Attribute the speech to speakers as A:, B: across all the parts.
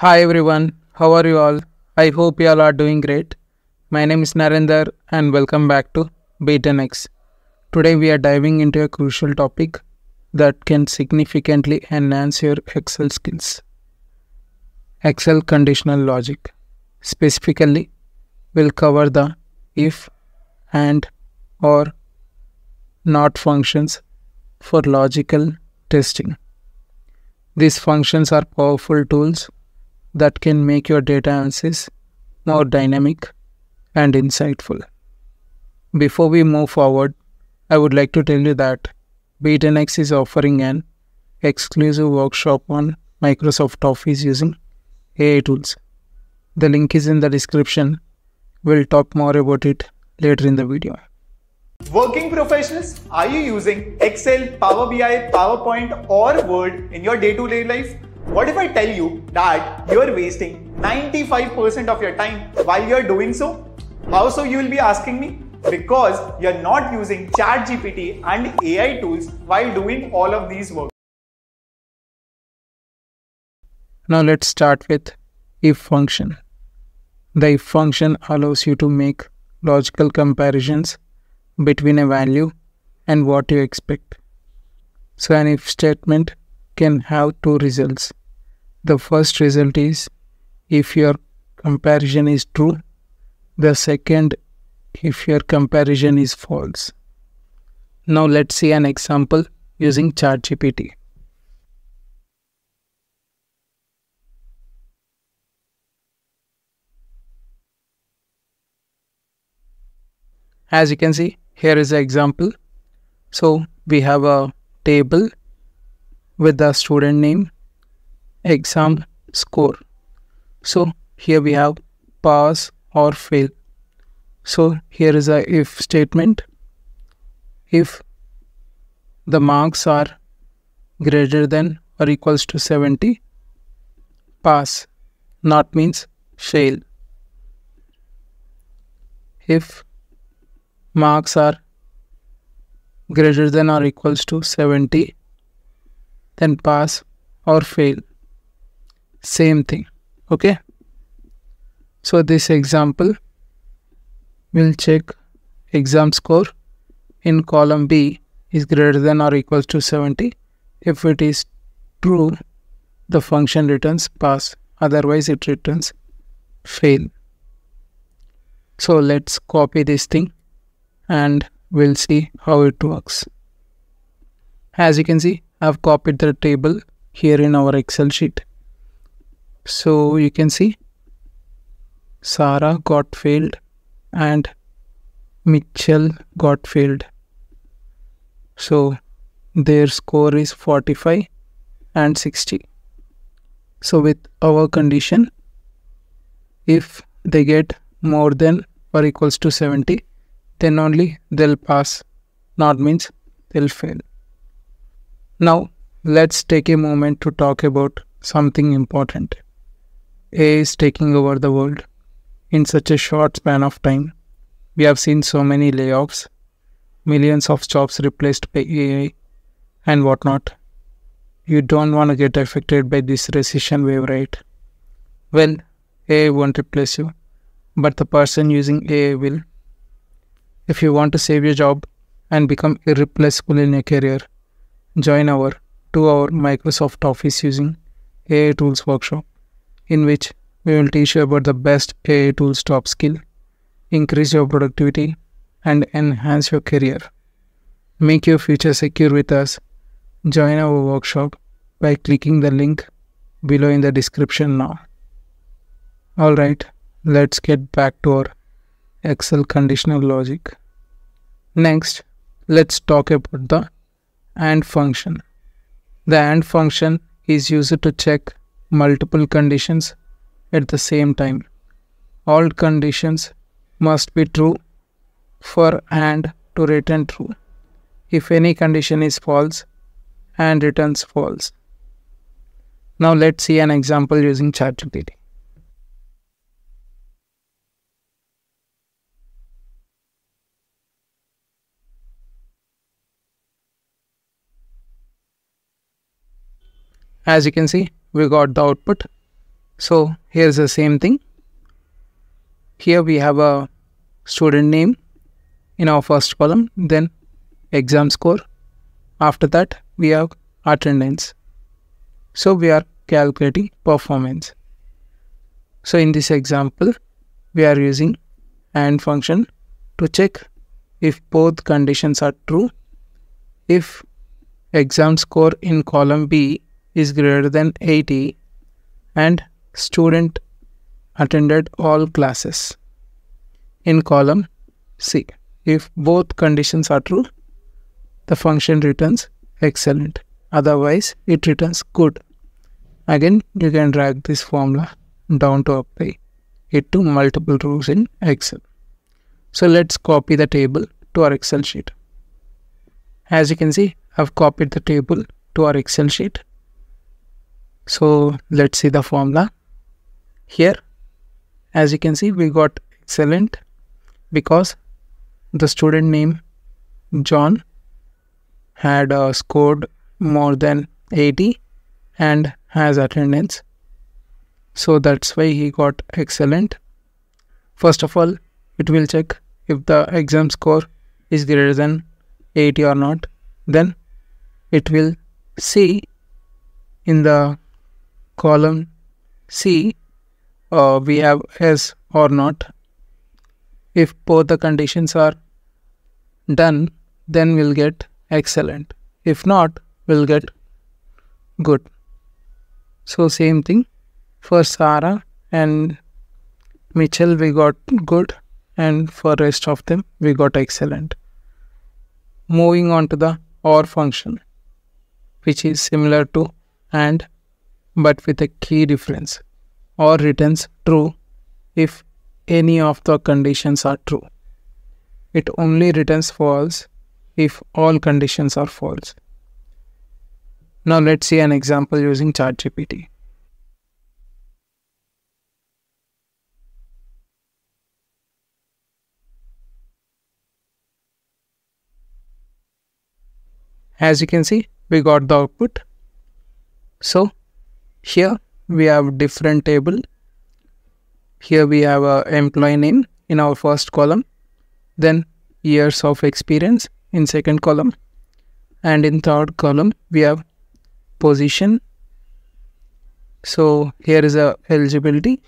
A: Hi everyone, how are you all? I hope you all are doing great. My name is Narendra and welcome back to Be10x. Today we are diving into a crucial topic that can significantly enhance your Excel skills. Excel conditional logic. Specifically, we'll cover the if and or not functions for logical testing. These functions are powerful tools that can make your data analysis more dynamic and insightful. Before we move forward, I would like to tell you that Be10x is offering an exclusive workshop on Microsoft Office using AI tools. The link is in the description. We'll talk more about it later in the video.
B: Working professionals, are you using Excel, Power BI, PowerPoint, or Word in your day to day life? What if I tell you that you're wasting 95% of your time while you're doing so? How so, you will be asking me? Because you're not using ChatGPT and AI tools while doing all of these work.
A: Now let's start with if function. The if function allows you to make logical comparisons between a value and what you expect. So an if statement can have two results. The first result is if your comparison is true. The second if your comparison is false. Now let's see an example using ChatGPT. As you can see, here is an example. So we have a table with the student name, exam score. So here we have pass or fail. So here is a if statement. If the marks are greater than or equals to 70, pass, not means fail. If marks are greater than or equals to 70 then pass or fail. Same thing okay? So this example will check exam score. In column b is greater than or equals to 70 if it is true the function returns pass. Otherwise it returns fail. So let's copy this thing and we'll see how it works. As you can see, I've copied the table here in our Excel sheet. So you can see Sarah got failed and Mitchell got failed. So their score is 45 and 60. So with our condition, if they get more than or equals to 70, then only they'll pass, not means they'll fail. Now, let's take a moment to talk about something important. AI is taking over the world in such a short span of time. We have seen so many layoffs, millions of jobs replaced by AI, and whatnot. You don't want to get affected by this recession wave, right? Well, AI won't replace you, but the person using AI will if you want to save your job and become irreplaceable in your career, join our 2 hour Microsoft Office using AI Tools workshop, in which we will teach you about the best AI tools top skill, increase your productivity, and enhance your career. Make your future secure with us. Join our workshop by clicking the link below in the description now. Alright, let's get back to our Excel conditional logic. Next, let's talk about the AND function. The AND function is used to check multiple conditions at the same time. All conditions must be true for AND to return true. If any condition is false, AND returns false. Now let's see an example using ChatGPT. As you can see, we got the output So here's the same thing. Here we have a student name in our first column, then exam score. After that, we have attendance. So we are calculating performance. So in this example, we are using AND function to check if both conditions are true. If exam score in column B is greater than 80 and student attended all classes in column C. If both conditions are true, the function returns excellent. Otherwise, it returns good. Again, you can drag this formula down to apply it to multiple rows in Excel. So let's copy the table to our Excel sheet. As you can see, I've copied the table to our Excel sheet. So let's see the formula. Here, as you can see, we got excellent because the student name John had uh, scored more than 80 and has attendance. So that's why he got excellent. First of all, it will check if the exam score is greater than 80 or not. Then it will see in the column C uh, we have S or not. If both the conditions are done, then we'll get excellent. If not, we'll get good. So same thing for Sarah and Mitchell we got good and for rest of them we got excellent. Moving on to the OR function which is similar to AND but with a key difference or returns true if any of the conditions are true. It only returns false if all conditions are false. Now let's see an example using ChatGPT. As you can see, we got the output. So here we have different table. Here we have a employee name in our first column, then years of experience in second column, and in third column we have position. So here is a eligibility.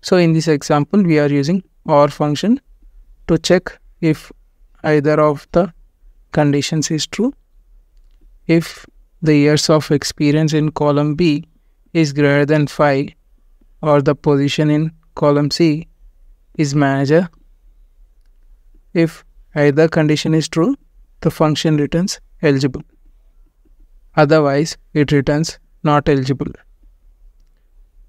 A: So in this example, we are using OR function to check if either of the conditions is true. If the years of experience in column B is greater than 5 or the position in column C is manager. If either condition is true, the function returns eligible. Otherwise, it returns not eligible.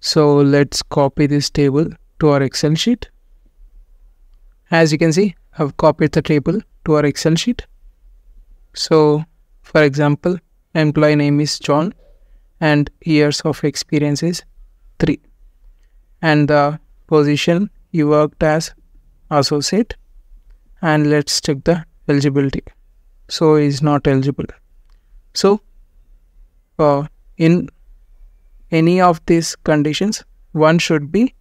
A: So let's copy this table to our Excel sheet. As you can see, I've copied the table to our Excel sheet. So, for example, employee name is John and years of experience is 3 and the position you worked as associate and let's check the eligibility. So is not eligible. So uh, in any of these conditions one should be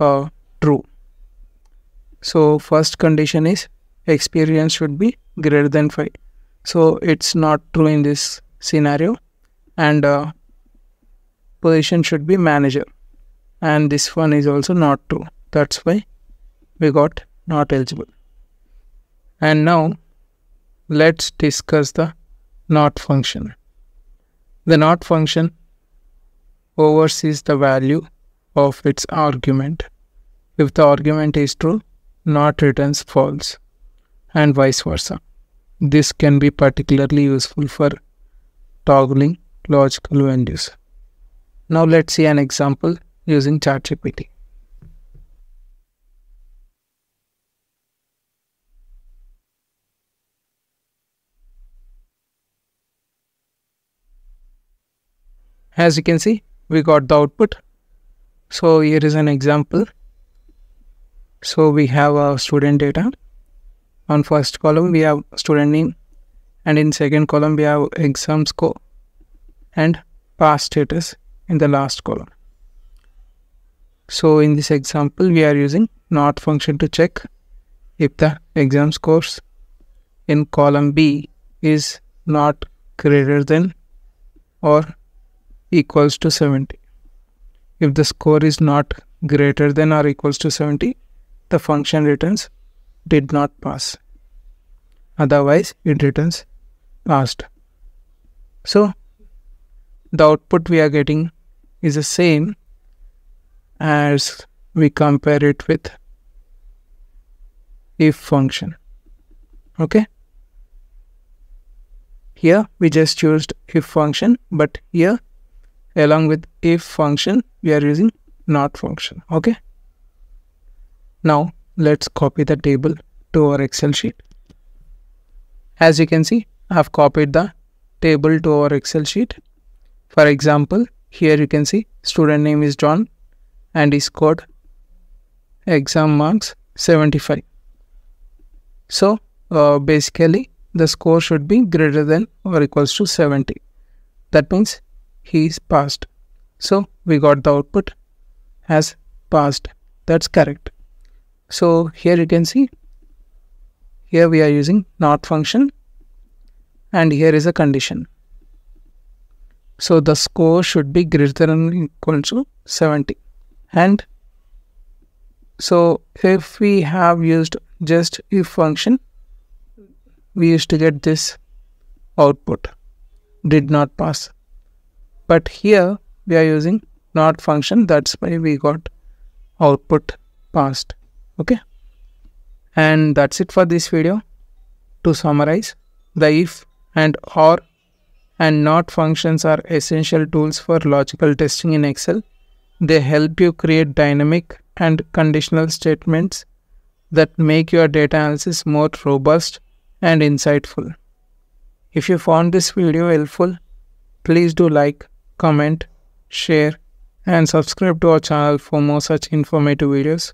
A: uh, true. So first condition is experience should be greater than 5 so it's not true in this scenario and uh, position should be manager. And this one is also not true. That's why we got not eligible. And now let's discuss the not function. The not function oversees the value of its argument. If the argument is true not returns false and vice versa. This can be particularly useful for toggling logical values. Now let's see an example using ChatGPT. As you can see, we got the output. So here is an example. So we have a student data. On first column, we have student name. And in second column, we have exam score and pass status in the last column. So in this example, we are using not function to check if the exam scores in column B is not greater than or equals to 70. If the score is not greater than or equals to 70, the function returns did not pass. Otherwise, it returns passed. So, the output we are getting is the same as we compare it with if function. Okay. Here we just used if function, but here along with if function, we are using not function. Okay. Now let's copy the table to our Excel sheet. As you can see, I have copied the table to our Excel sheet. For example, here you can see student name is John and he scored exam marks 75. So uh, basically the score should be greater than or equals to 70. That means he is passed. So we got the output as passed. That's correct. So here you can see here we are using not function and here is a condition. So the score should be greater than equal to 70 and so if we have used just if function we used to get this output. Did not pass. But here we are using not function. That's why we got output passed. Okay? And that's it for this video. To summarize the if and or and not functions are essential tools for logical testing in excel they help you create dynamic and conditional statements that make your data analysis more robust and insightful. If you found this video helpful, please do like, comment, share, and subscribe to our channel for more such informative videos.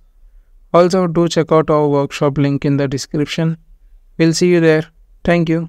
A: Also, do check out our workshop link in the description. We'll see you there. Thank you.